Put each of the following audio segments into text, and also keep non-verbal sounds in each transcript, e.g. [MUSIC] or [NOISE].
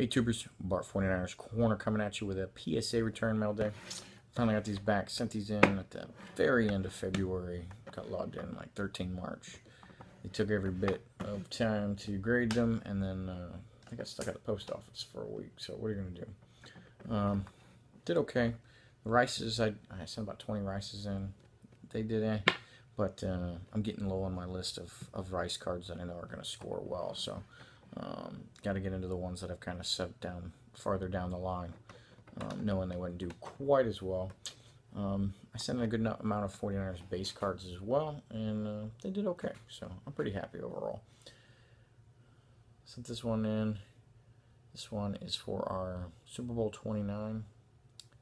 Hey Tubers, Bart 49ers Corner coming at you with a PSA return mail day. Finally got these back, sent these in at the very end of February. Got logged in like 13 March. It took every bit of time to grade them, and then uh, I got stuck at the post office for a week. So what are you gonna do? Um, did okay. The rices, I, I sent about 20 rices in. They did eh, but uh, I'm getting low on my list of, of rice cards that I know are gonna score well. So um, Got to get into the ones that I've kind of set down farther down the line, um, knowing they wouldn't do quite as well. Um, I sent in a good amount of 49ers base cards as well, and uh, they did okay, so I'm pretty happy overall. Sent this one in. This one is for our Super Bowl 29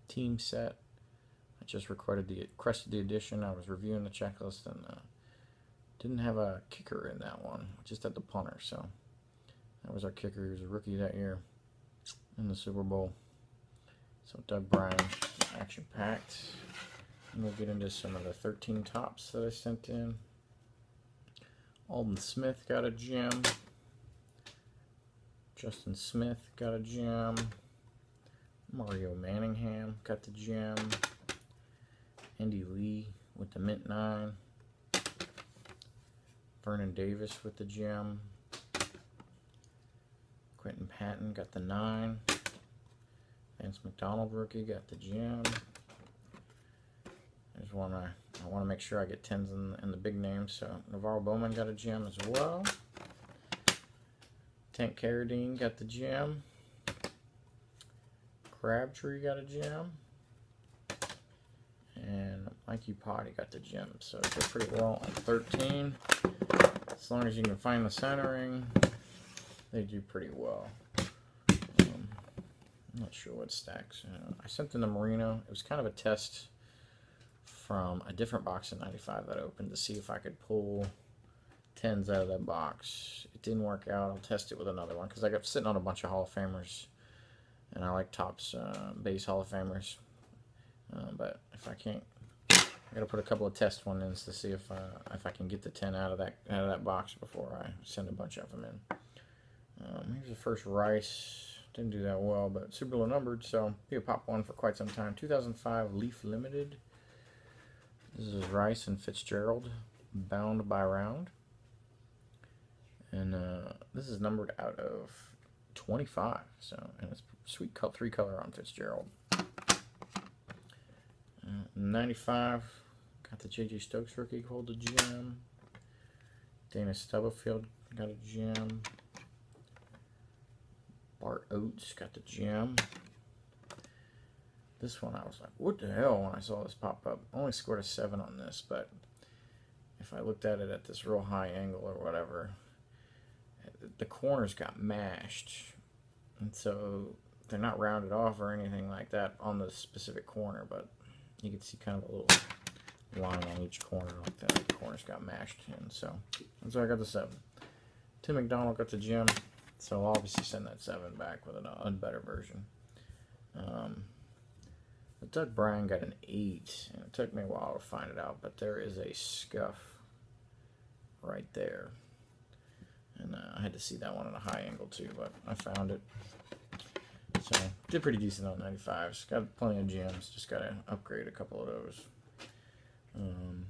team set. I just recorded the crested the edition. I was reviewing the checklist and uh, didn't have a kicker in that one. Just had the punter, so that was our kicker. He was a rookie that year in the Super Bowl. So Doug Brien, action packed. And we'll get into some of the 13 Topps that I sent in. Aldon Smith got a gem. Justin Smith got a gem. Mario Manningham got the gem. Andy Lee with the Mint 9. Vernon Davis with the gem. Patton got the 9. Vance McDonald rookie got the gem. I just want to I want to make sure I get 10s in, in the big names. So NaVorro Bowman got a gem as well. Tank Carradine got the gem. Crabtree got a gem. And Mike Iupati got the gem. So did pretty well on 13. As long as you can find the centering, they do pretty well. I'm not sure what stacks. Uh, I sent them to Marino. It was kind of a test from a different box in 95 that I opened to see if I could pull 10s out of that box. It didn't work out. I'll test it with another one because I got sitting on a bunch of Hall of Famers. And I like Topps uh, base Hall of Famers. Uh, but if I can't, I gotta put a couple of test ones in to see if uh, if I can get the 10 out of that out of that box before I send a bunch of them in. Um, here's the first Rice. Didn't do that well, but super low numbered, so be a pop one for quite some time. 2005 Leaf Limited. This is Rice and Fitzgerald, bound by round. And uh, this is numbered out of 25, so and it's sweet cut three color on Fitzgerald. Uh, 95, got the J.J. Stokes rookie hold a gem. Dana Stubblefield got a gem. Bart Oates got the gem. This one I was like, what the hell when I saw this pop up. I only scored a 7 on this, but if I looked at it at this real high angle or whatever, the corners got mashed. And so they're not rounded off or anything like that on the specific corner, but you can see kind of a little line on each corner like that. The corners got mashed in, so that's why I got the 7. Tim McDonald got the gem. So I'll obviously send that 7 back with an, unbetter version. Um, Doug Brien got an 8, and it took me a while to find it out, but there is a scuff right there. And uh, I had to see that one at a high angle too, but I found it. So, did pretty decent on 95s. Got plenty of gems, just got to upgrade a couple of those. Um,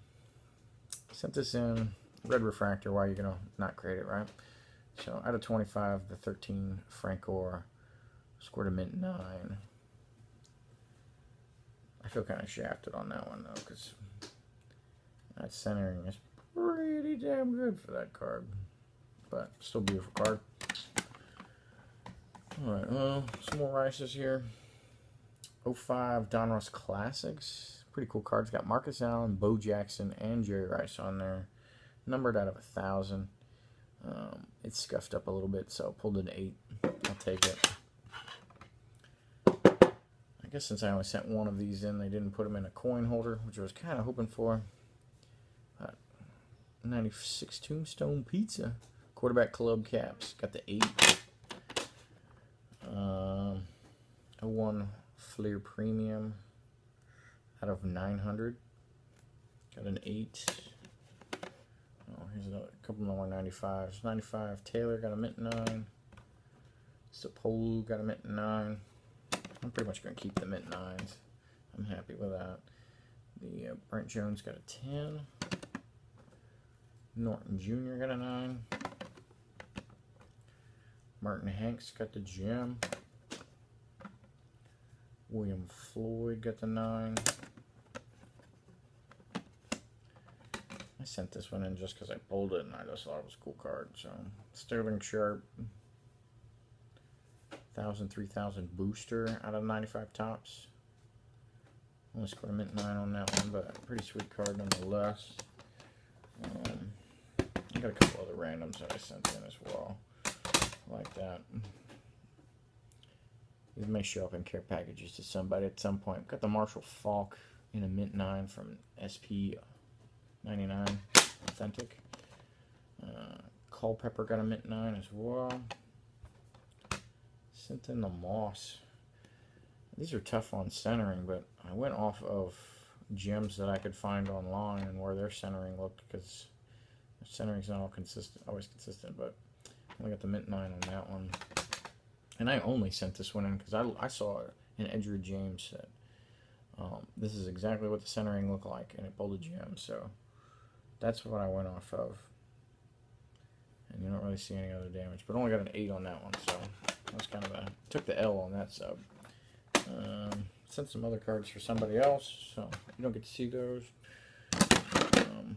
sent this in, red refractor, why are you going to not create it, right? So out of 25, the 13 Francoeur scored a mint 9. I feel kind of shafted on that one though, because that centering is pretty damn good for that card. But still beautiful card. Alright, well, some more Rices here. 05 Donruss Classics. Pretty cool cards. Got Marcus Allen, Bo Jackson, and Jerry Rice on there. Numbered out of a thousand. Um, it's scuffed up a little bit, so I pulled an 8. I'll take it. I guess since I only sent one of these in, they didn't put them in a coin holder, which I was kind of hoping for. But 96 Tombstone Pizza. Quarterback Club Caps. Got the 8. Um, a 1 Fleer Premium out of 900. Got an 8. Oh, here's a couple more 95s. 95 Taylor got a mint 9. Sapolu got a mint nine. I'm pretty much going to keep the mint nines. I'm happy with that. The uh, Brent Jones got a 10. Norton Jr. got a 9. Merton Hanks got the gem. William Floyd got the 9. Sent this one in just because I pulled it and I just thought it was a cool card. So, Sterling Sharpe. 1,000, 3,000 booster out of 95 Topps. Only scored a mint 9 on that one, but pretty sweet card nonetheless. Um, I got a couple other randoms that I sent in as well, like that. These may show up in care packages to somebody at some point. Got the Marshall Faulk in a mint 9 from SP 99 Authentic. Uh, Culpepper got a mint 9 as well. Sent in the Moss. These are tough on centering, but I went off of gems that I could find online and where their centering looked because centering's not all consistent, always consistent, but I got the mint 9 on that one. And I only sent this one in because I, I saw an Edgerrin James that um, this is exactly what the centering looked like, and it pulled a gem, so that's what I went off of. And you don't really see any other damage, but only got an 8 on that one, so that's kind of a, took the L on that sub. Um, sent some other cards for somebody else, so you don't get to see those. Um,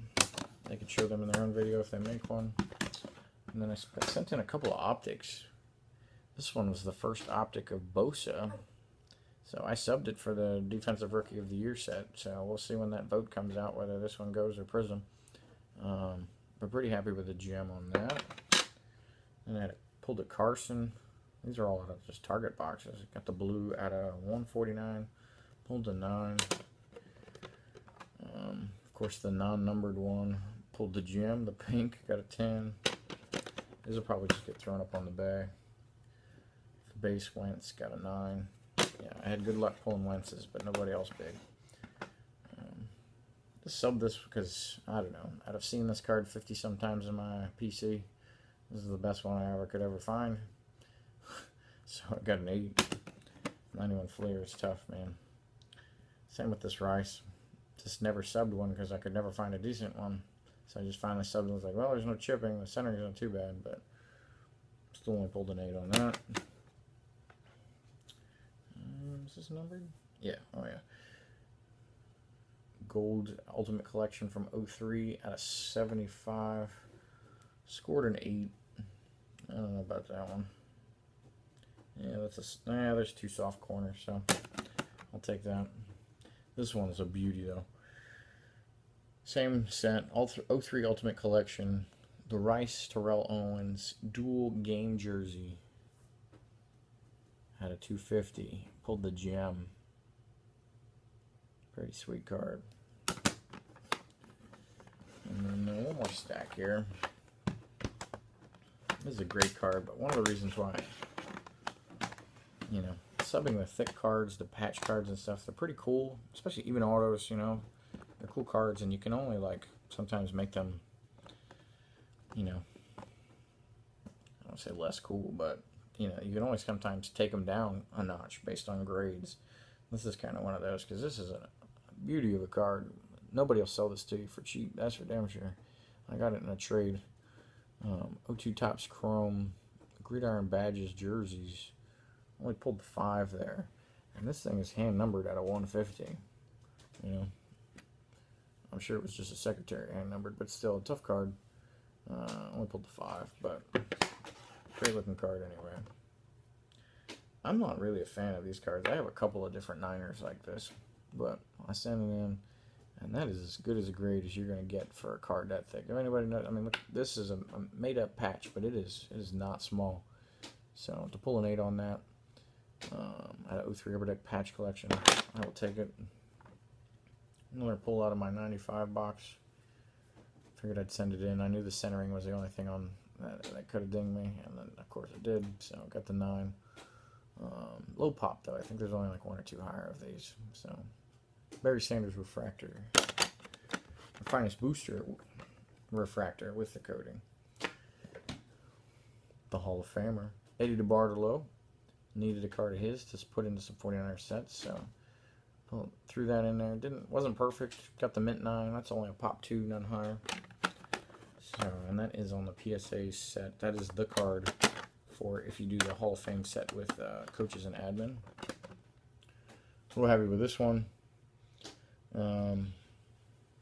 they could show them in their own video if they make one. And then I sent in a couple of optics. This one was the first optic of Bosa. So I subbed it for the Defensive Rookie of the Year set. So we'll see when that vote comes out whether this one goes or Prizm. Um, but pretty happy with the gem on that. And I pulled a Carson. These are all out of just target boxes. Got the blue at a 149. Pulled a 9. Um, of course, the non-numbered one. Pulled the gem, the pink. Got a 10. These will probably just get thrown up on the bay. The base Wentz got a 9. Yeah, I had good luck pulling Wentz's, but nobody else big. Sub this because, I don't know, out of seeing this card 50 sometimes in my PC, this is the best one I ever could ever find. [LAUGHS] So I got an 8. 91 Fleer is tough, man. Same with this Rice. Just never subbed one because I could never find a decent one. So I just finally subbed and was like, well, there's no chipping. The center isn't too bad, but still only pulled an 8 on that. Um, is this numbered? Yeah, oh yeah. Gold Ultimate Collection from 03 out of 75. Scored an 8. I don't know about that one. Yeah, that's a. Yeah, there's two soft corners, so I'll take that. This one is a beauty, though. Same set, 03 Ultimate Collection. The Rice Terrell Owens dual game jersey. Had a 250. Pulled the gem. Pretty sweet card. And then one more stack here. This is a great card, but one of the reasons why you know, subbing the thick cards, the patch cards and stuff, they're pretty cool. Especially even autos, you know. They're cool cards and you can only like sometimes make them, you know, I don't say less cool, but you know, you can always sometimes take them down a notch based on grades. This is kind of one of those because this is a beauty of a card. Nobody will sell this to you for cheap. That's for damn sure. I got it in a trade. Um, O2 Topps Chrome, Gridiron Badges jerseys. Only pulled the five there. And this thing is hand numbered at a 150. You know, I'm sure it was just a secretary hand numbered, but still a tough card. Uh, only pulled the five, but great looking card anyway. I'm not really a fan of these cards. I have a couple of different Niners like this, but I sent it in, and that is as good as a grade as you're going to get for a card that thick. If anybody knows, I mean, look, this is a, a made-up patch, but it is it is not small. So to pull an eight on that, um, a 03 Upper Deck patch collection. I will take it. Another pull out of my 95 box. Figured I'd send it in. I knew the centering was the only thing on that, that could have dinged me, and then of course it did. So got the nine. Um, low pop though. I think there's only like one or two higher of these. So Barry Sanders refractor, the finest booster refractor with the coating. The Hall of Famer, Eddie DeBartolo needed a card of his to put into some 49er sets, so threw that in there. Didn't wasn't perfect. Got the mint nine. That's only a pop two, none higher. So and that is on the PSA set. That is the card for if you do the Hall of Fame set with uh, coaches and admin. Real happy with this one. Um,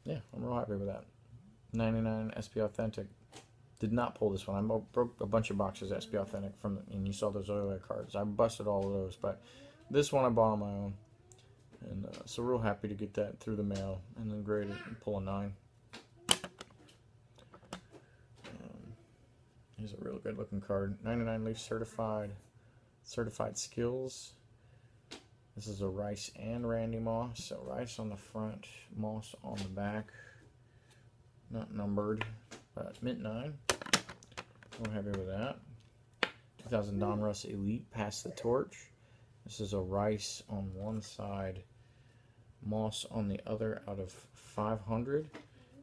yeah, I'm real happy with that. 99 SP Authentic. Did not pull this one. I broke a bunch of boxes SP Authentic from, and you saw those earlier cards. I busted all of those, but this one I bought on my own. And uh, so real happy to get that through the mail and then grade it and pull a 9. Um, here's a real good looking card. 99 Leaf Certified. Certified Skills. This is a Rice and Randy Moss. So Rice on the front, Moss on the back. Not numbered, but mint 9. I'm happy with that. 2000 Donruss Elite, Pass the Torch. This is a Rice on one side, Moss on the other out of 500.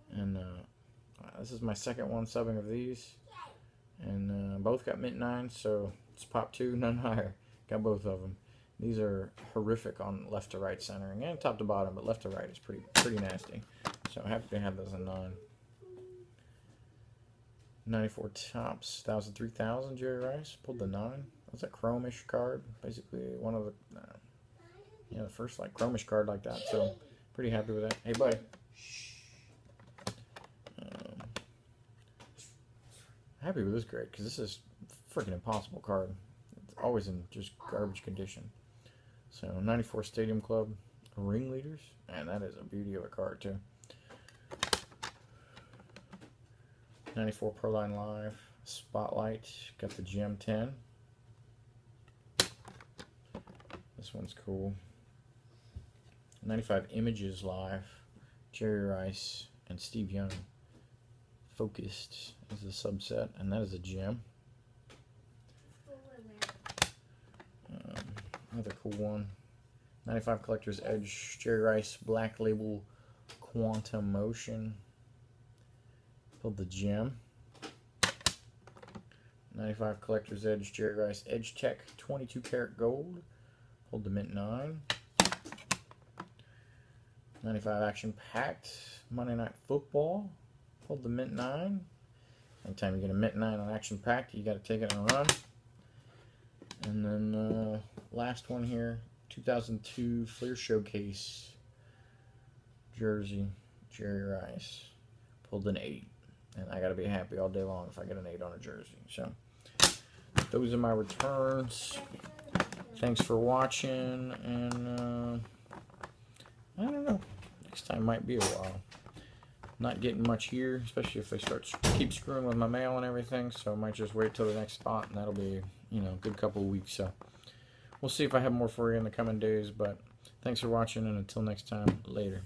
And uh, this is my second one subbing of these. And uh, both got mint 9, so it's pop 2, none higher. Got both of them. These are horrific on left to right centering and top to bottom, but left to right is pretty pretty nasty. So i happy to have those in 9. 94 Topps, 1000, 3000, Jerry Rice. Pulled the 9. That's a chromish card. Basically, one of the, uh, you know, the first, like, chromish card like that. So, pretty happy with that. Hey, buddy. Um, happy with this grade, because this is freaking impossible card. It's always in just garbage condition. So, 94 Stadium Club Ringleaders. And that is a beauty of a card, too. 94 Proline Live Spotlight. Got the GM10. This one's cool. 95 Images Live. Jerry Rice and Steve Young. Focused is the subset, and that is a gem. Another cool one. 95 Collector's Edge Jerry Rice Black Label Quantum Motion. Pulled the gem. 95 Collector's Edge Jerry Rice Edge Tech 22 karat gold. Pulled the mint 9. 95 Action Packed Monday Night Football. Pulled the mint 9. Anytime you get a mint 9 on Action Packed, you got to take it and run. And then uh, last one here 2002 Fleer Showcase Jersey Jerry Rice. Pulled an 8. And I got to be happy all day long if I get an 8 on a jersey. So, those are my returns. Thanks for watching. And, uh, I don't know. Next time might be a while. Not getting much here, especially if they start keep screwing with my mail and everything. So I might just wait till the next spot, and that'll be, you know, a good couple of weeks. So we'll see if I have more for you in the coming days. But thanks for watching, and until next time, later.